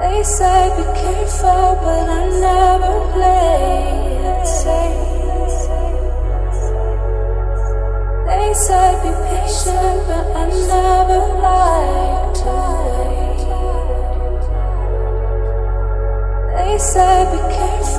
They say be careful, but I never play it safe. They say be patient, but I never like to wait. They say be careful,